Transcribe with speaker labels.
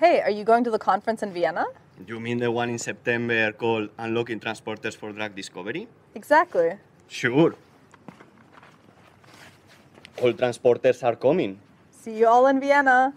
Speaker 1: Hey, are you going to the conference in Vienna?
Speaker 2: You mean the one in September called Unlocking Transporters for Drug Discovery?
Speaker 1: Exactly.
Speaker 2: Sure. All transporters are coming.
Speaker 1: See you all in Vienna.